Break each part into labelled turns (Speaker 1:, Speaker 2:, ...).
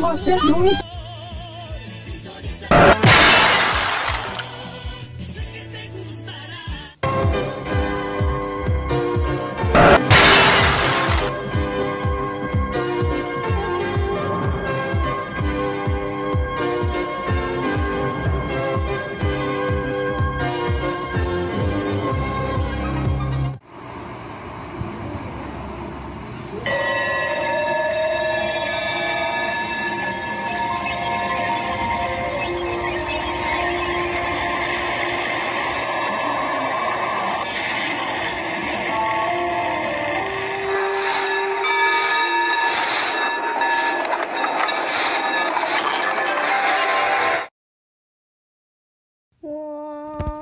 Speaker 1: Você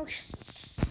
Speaker 1: ghosts.